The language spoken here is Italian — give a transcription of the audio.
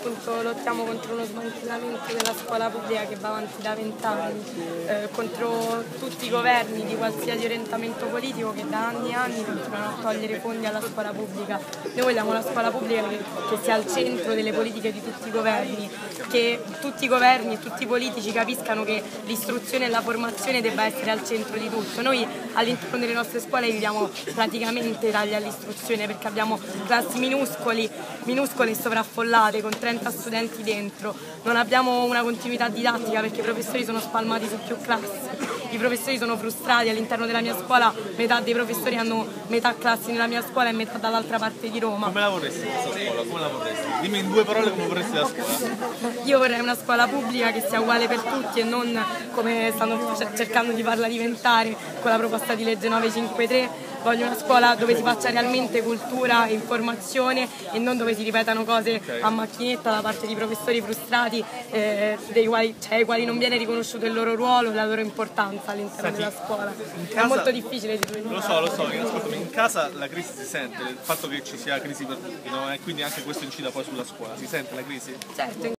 appunto lottiamo contro uno smantellamento della scuola pubblica che va avanti da vent'anni, eh, contro tutti i governi di qualsiasi orientamento politico che da anni e anni continuano a togliere fondi alla scuola pubblica. Noi vogliamo una scuola pubblica che, sia al centro delle politiche di tutti i governi, che tutti i governi e tutti i politici capiscano che l'istruzione e la formazione debba essere al centro di tutto. Noi all'interno delle nostre scuole viviamo praticamente tagli all'istruzione perché abbiamo classi minuscoli, minuscole e sovraffollate con 30 studenti dentro, non abbiamo una continuità didattica perché i professori sono spalmati su più classi i professori sono frustrati all'interno della mia scuola, metà dei professori hanno metà classi nella mia scuola e metà dall'altra parte di Roma. Come la vorresti questa scuola? Come la vorresti? Dimmi in due parole come vorresti la scuola. Io vorrei una scuola pubblica che sia uguale per tutti e non come stanno cercando di farla diventare con la proposta di legge 953 voglio una scuola dove si faccia realmente cultura e informazione e non dove si ripetano cose a macchinetta da parte di professori frustrati eh, dei quali, cioè, ai quali non viene riconosciuto il loro ruolo e la loro importanza all'interno Senti, della scuola. Casa, è molto difficile di Lo so, lo so, ascoltami, in casa la crisi si sente, il fatto che ci sia crisi per tutti, no? e quindi anche questo incida poi sulla scuola, si sente la crisi? Certo.